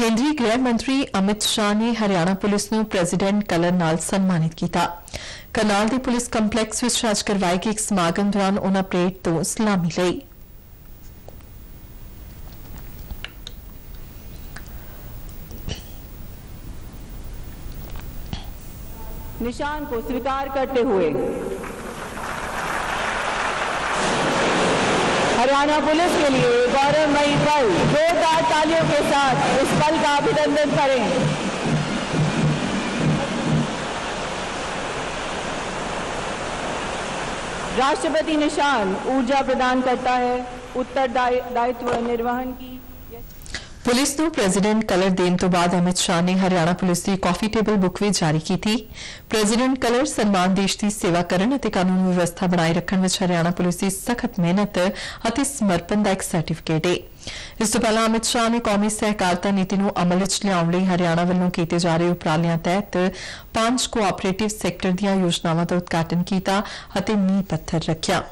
ਕੇਂਦਰੀ ਗ੍ਰਹਿ ਮੰਤਰੀ ਅਮਿਤ ਸ਼ਾਹ ਨੇ ਹਰਿਆਣਾ ਪੁਲਿਸ ਨੂੰ ਪ੍ਰੈਜ਼ੀਡੈਂਟ ਕਲਰ ਨਾਲ ਸਨਮਾਨਿਤ ਕੀਤਾ ਕਰਨਾਲ ਦੇ ਪੁਲਿਸ ਕੰਪਲੈਕਸ ਵਿੱਚ ਅੱਜ ਕਰਵਾਏ ਗਏ ਇੱਕ ਸਮਾਗਮ ਦੌਰਾਨ ਉਹਨਾਂ ਪਰੇਡ ਤੋਂ ਸਲਾਮੀ ਲਈ निशान को स्वीकार करते हुए हरियाणा पुलिस के लिए गौरवमयी पल जोरदार तालियों के साथ इस पल का अभिनंदन करें राष्ट्रपति निशान ऊर्जा प्रदान करता है उत्तरदायित्व निर्वहन की ਪੁਲਿਸ ਨੂੰ ਪ੍ਰੈਜ਼ੀਡੈਂਟ ਕਲਰ ਦੇਣ ਤੋਂ ਬਾਅਦ ਅਮਿਤ ਸ਼ਾਹ ਨੇ ਹਰਿਆਣਾ ਪੁਲਿਸ ਦੀ ਕਾਫੀ ਟੇਬਲ ਬੁੱਕ ਵੀ ਜਾਰੀ ਕੀਤੀ ਪ੍ਰੈਜ਼ੀਡੈਂਟ ਕਲਰ ਸਨਮਾਨ ਦੇਸ਼ ਦੀ ਸੇਵਾ ਕਰਨ ਅਤੇ ਕਾਨੂੰਨ ਵਿਵਸਥਾ ਬਣਾਏ ਰੱਖਣ ਵਿੱਚ ਹਰਿਆਣਾ ਪੁਲਿਸ ਦੀ ਸਖਤ ਮਿਹਨਤ ਅਤੇ ਸਮਰਪਣ ਦਾ ਇੱਕ ਸਰਟੀਫਿਕੇਟ ਹੈ ਇਸ ਤੋਂ ਪਹਿਲਾਂ ਅਮਿਤ ਸ਼ਾਹ ਨੇ ਕੌਮੀ ਸਹਿਕਾਰਤਾ ਨੀਤੀ ਨੂੰ ਅਮਲ ਵਿੱਚ ਲਿਆਉਣ ਲਈ ਹਰਿਆਣਾ ਵੱਲੋਂ ਕੀਤੇ ਜਾ ਰਹੇ ਉਪਰਾਲਿਆਂ ਤਹਿਤ ਪੰਜ ਕੋਆਪਰੇਟਿਵ ਸੈਕਟਰ ਦੀਆਂ ਯੋਜਨਾਵਾਂ ਦਾ ਉਦਘਾਟਨ ਕੀਤਾ ਅਤੇ ਨੀਂਹ ਪੱਥਰ ਰੱਖਿਆ।